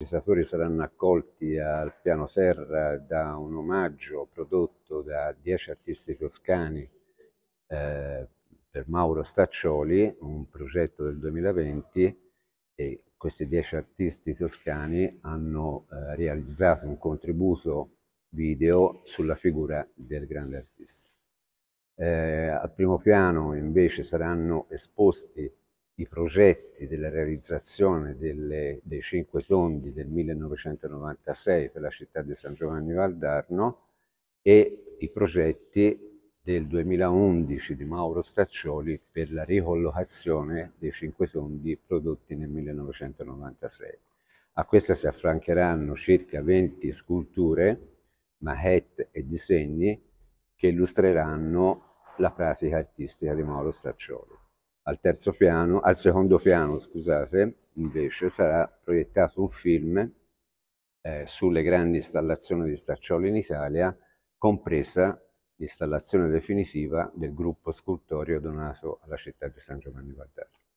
I visitatori saranno accolti al piano terra da un omaggio prodotto da dieci artisti toscani eh, per Mauro Staccioli, un progetto del 2020 e questi dieci artisti toscani hanno eh, realizzato un contributo video sulla figura del grande artista. Eh, al primo piano invece saranno esposti i progetti della realizzazione delle, dei cinque tondi del 1996 per la città di San Giovanni Valdarno e i progetti del 2011 di Mauro Staccioli per la ricollocazione dei cinque tondi prodotti nel 1996. A queste si affrancheranno circa 20 sculture, maquette e disegni che illustreranno la pratica artistica di Mauro Staccioli. Al terzo piano, al secondo piano, scusate, invece sarà proiettato un film eh, sulle grandi installazioni di Staccioli in Italia, compresa l'installazione definitiva del gruppo scultorio donato alla città di San Giovanni Valdarno.